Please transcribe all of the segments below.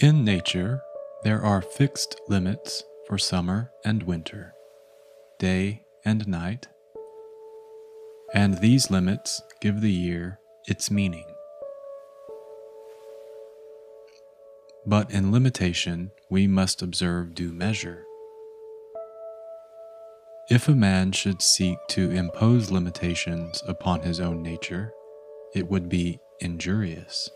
In nature, there are fixed limits for summer and winter, day and night, and these limits give the year its meaning. But in limitation, we must observe due measure. If a man should seek to impose limitations upon his own nature, it would be injurious.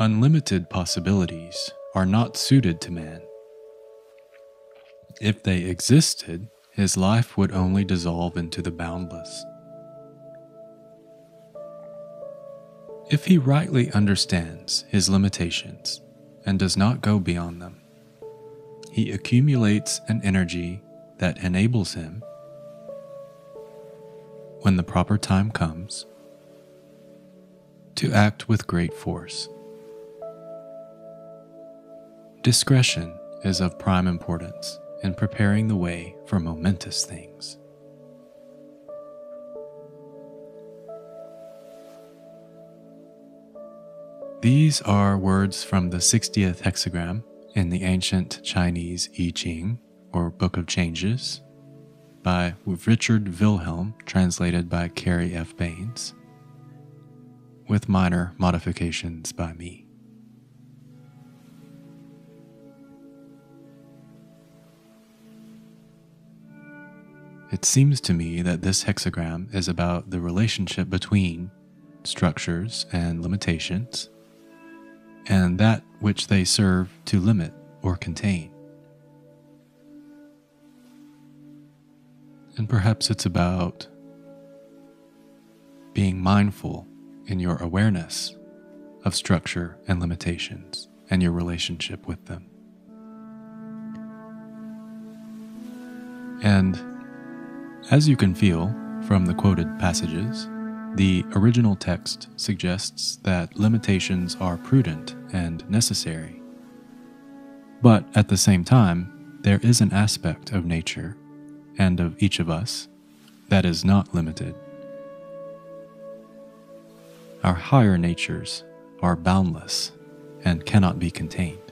Unlimited possibilities are not suited to man. If they existed, his life would only dissolve into the boundless. If he rightly understands his limitations and does not go beyond them, he accumulates an energy that enables him, when the proper time comes, to act with great force. Discretion is of prime importance in preparing the way for momentous things. These are words from the 60th hexagram in the ancient Chinese I Ching, or Book of Changes, by Richard Wilhelm, translated by Cary F. Baynes, with minor modifications by me. It seems to me that this hexagram is about the relationship between structures and limitations and that which they serve to limit or contain. And perhaps it's about being mindful in your awareness of structure and limitations and your relationship with them. And as you can feel from the quoted passages, the original text suggests that limitations are prudent and necessary. But at the same time, there is an aspect of nature and of each of us that is not limited. Our higher natures are boundless and cannot be contained.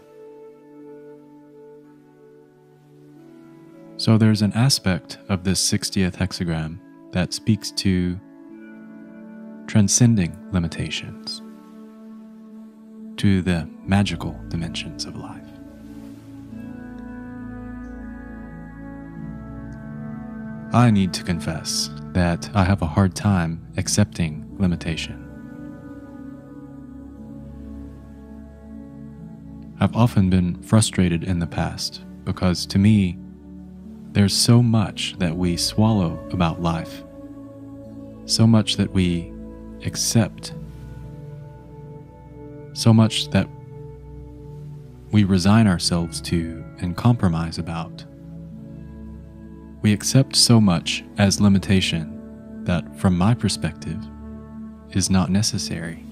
So there's an aspect of this 60th hexagram that speaks to transcending limitations to the magical dimensions of life. I need to confess that I have a hard time accepting limitation. I've often been frustrated in the past because to me, there's so much that we swallow about life, so much that we accept so much that we resign ourselves to and compromise about. We accept so much as limitation that, from my perspective, is not necessary.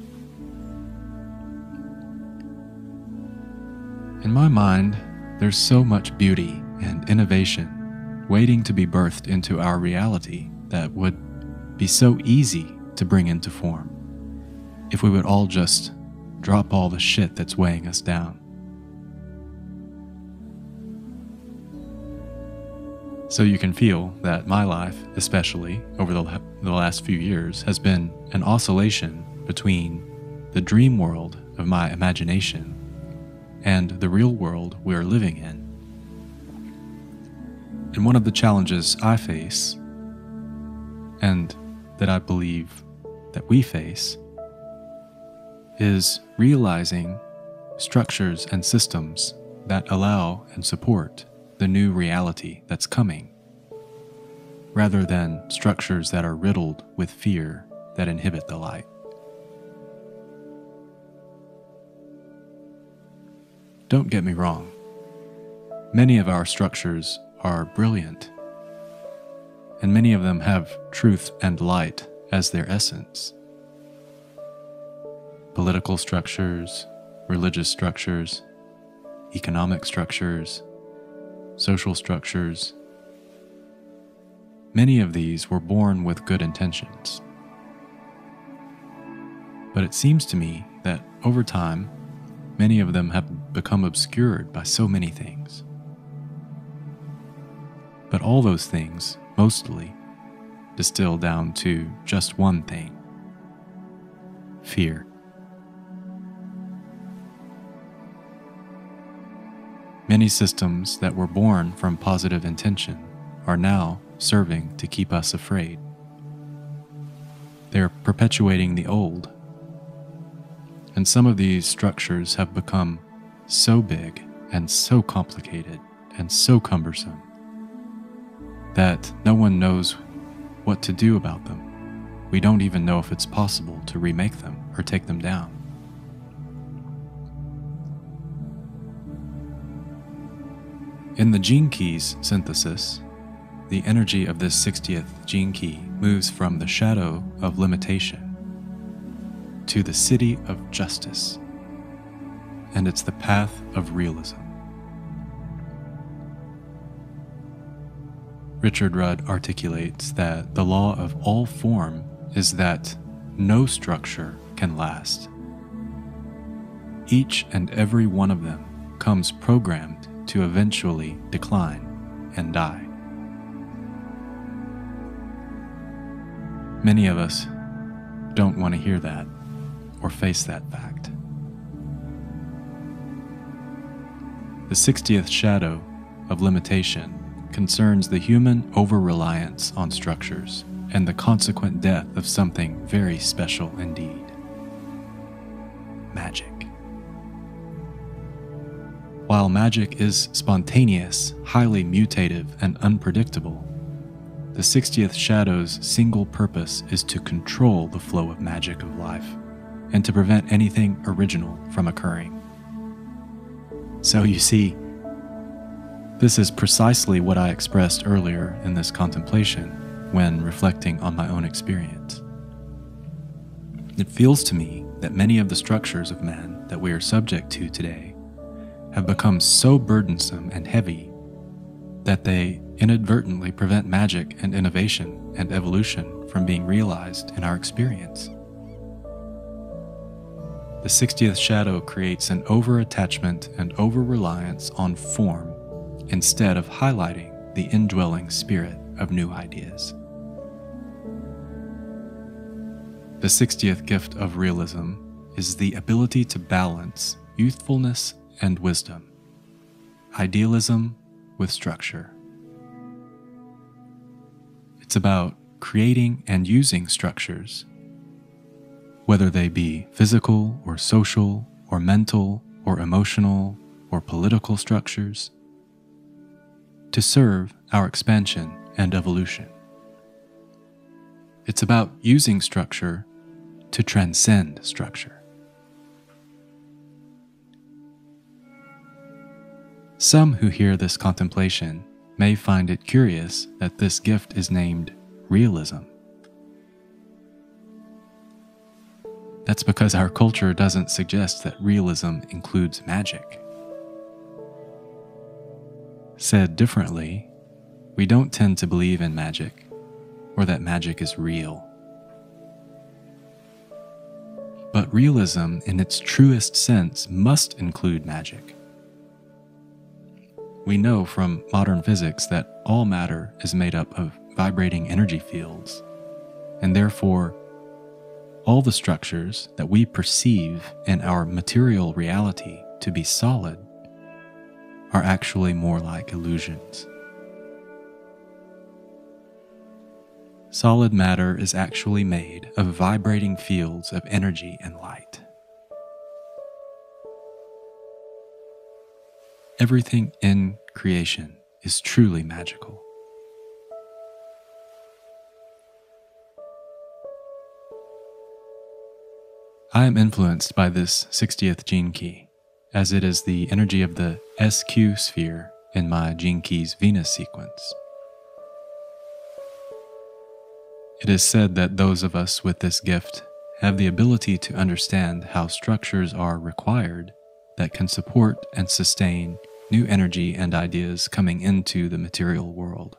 In my mind, there's so much beauty and innovation waiting to be birthed into our reality that would be so easy to bring into form if we would all just drop all the shit that's weighing us down. So you can feel that my life, especially over the, the last few years, has been an oscillation between the dream world of my imagination and the real world we're living in. And one of the challenges I face, and that I believe that we face is realizing structures and systems that allow and support the new reality that's coming, rather than structures that are riddled with fear that inhibit the light. Don't get me wrong, many of our structures are brilliant, and many of them have truth and light as their essence. Political structures, religious structures, economic structures, social structures. Many of these were born with good intentions. But it seems to me that over time, many of them have become obscured by so many things. But all those things, mostly, distill down to just one thing fear. Many systems that were born from positive intention are now serving to keep us afraid. They're perpetuating the old. And some of these structures have become so big and so complicated and so cumbersome that no one knows what to do about them. We don't even know if it's possible to remake them or take them down. In the gene keys synthesis, the energy of this 60th gene key moves from the shadow of limitation to the siddhi of justice, and it's the path of realism. Richard Rudd articulates that the law of all form is that no structure can last. Each and every one of them comes programmed to eventually decline and die. Many of us don't want to hear that or face that fact. The 60th shadow of limitation concerns the human over reliance on structures and the consequent death of something very special indeed magic. While magic is spontaneous, highly mutative, and unpredictable, the 60th Shadow's single purpose is to control the flow of magic of life and to prevent anything original from occurring. So you see, this is precisely what I expressed earlier in this contemplation when reflecting on my own experience. It feels to me that many of the structures of man that we are subject to today have become so burdensome and heavy that they inadvertently prevent magic and innovation and evolution from being realized in our experience. The 60th shadow creates an over attachment and over reliance on form instead of highlighting the indwelling spirit of new ideas. The 60th gift of realism is the ability to balance youthfulness and wisdom, idealism with structure. It's about creating and using structures, whether they be physical or social or mental or emotional or political structures, to serve our expansion and evolution. It's about using structure to transcend structure. Some who hear this contemplation may find it curious that this gift is named realism. That's because our culture doesn't suggest that realism includes magic. Said differently, we don't tend to believe in magic or that magic is real. But realism, in its truest sense, must include magic. We know from modern physics that all matter is made up of vibrating energy fields, and therefore, all the structures that we perceive in our material reality to be solid are actually more like illusions. Solid matter is actually made of vibrating fields of energy and light. Everything in creation is truly magical. I am influenced by this 60th gene key, as it is the energy of the SQ sphere in my keys Venus sequence. It is said that those of us with this gift have the ability to understand how structures are required that can support and sustain new energy and ideas coming into the material world.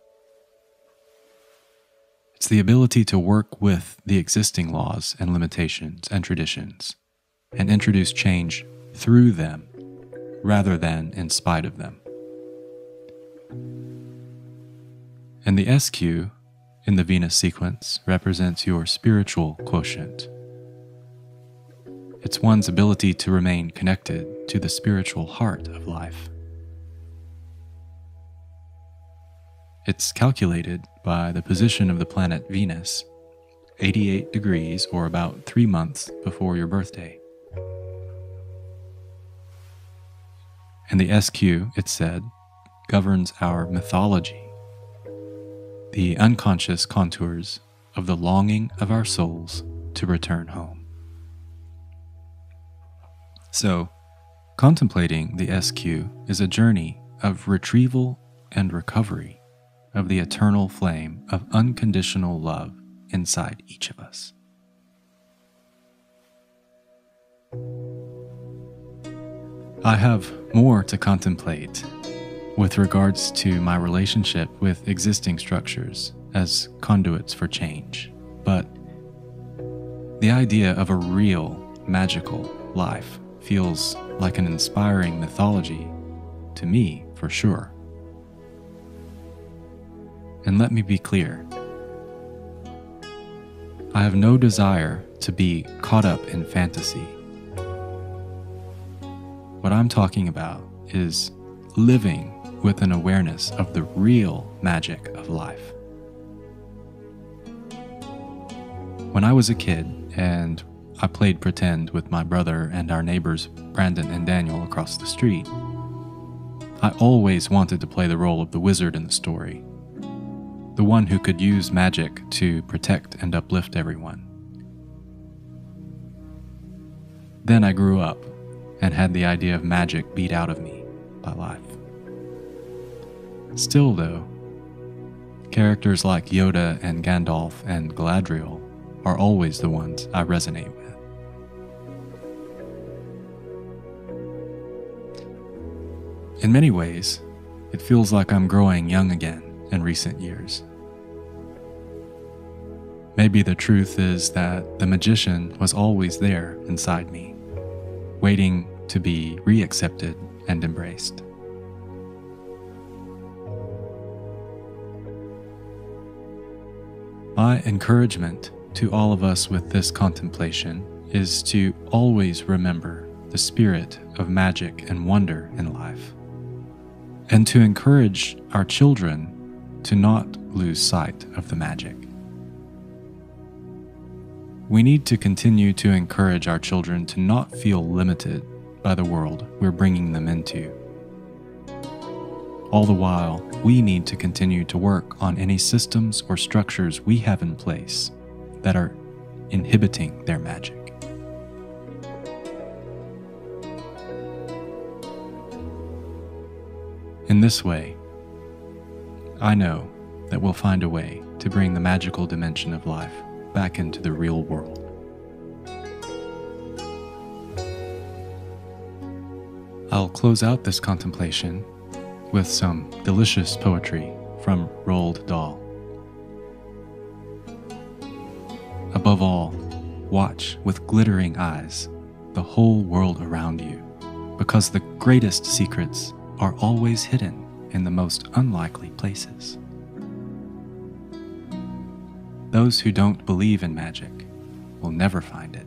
It's the ability to work with the existing laws and limitations and traditions and introduce change through them rather than in spite of them. And the SQ in the Venus sequence represents your spiritual quotient. It's one's ability to remain connected to the spiritual heart of life. It's calculated by the position of the planet Venus, 88 degrees or about three months before your birthday. And the SQ, it said, governs our mythology, the unconscious contours of the longing of our souls to return home. So, contemplating the SQ is a journey of retrieval and recovery of the eternal flame of unconditional love inside each of us. I have more to contemplate with regards to my relationship with existing structures as conduits for change, but the idea of a real, magical life feels like an inspiring mythology to me for sure. And let me be clear I have no desire to be caught up in fantasy. I'm talking about is living with an awareness of the real magic of life. When I was a kid and I played pretend with my brother and our neighbors Brandon and Daniel across the street, I always wanted to play the role of the wizard in the story the one who could use magic to protect and uplift everyone. Then I grew up and had the idea of magic beat out of me by life. Still, though, characters like Yoda and Gandalf and Galadriel are always the ones I resonate with. In many ways, it feels like I'm growing young again in recent years. Maybe the truth is that the magician was always there inside me, waiting to be reaccepted and embraced. My encouragement to all of us with this contemplation is to always remember the spirit of magic and wonder in life, and to encourage our children to not lose sight of the magic. We need to continue to encourage our children to not feel limited by the world we're bringing them into. All the while, we need to continue to work on any systems or structures we have in place that are inhibiting their magic. In this way, I know that we'll find a way to bring the magical dimension of life back into the real world. I'll close out this contemplation with some delicious poetry from Roald Dahl. Above all, watch with glittering eyes the whole world around you, because the greatest secrets are always hidden in the most unlikely places. Those who don't believe in magic will never find it.